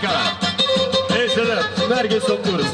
Ankara. Evet, merkez topluyoruz.